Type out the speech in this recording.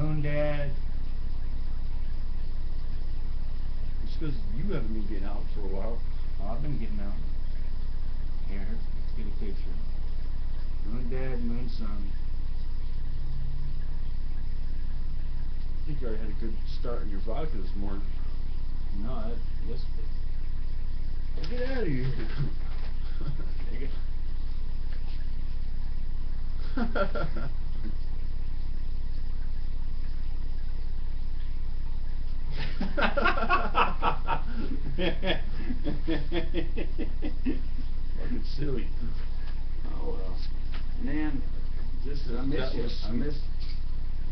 Moon Dad. It's because you haven't been getting out for a while. Oh, I've been getting out. Here, let's get a picture. Moon Dad, Moon Son. I think you already had a good start in your vodka this morning. No, that, this. Get out of here. Take Fucking silly. Oh well. Man, This is I miss you. I miss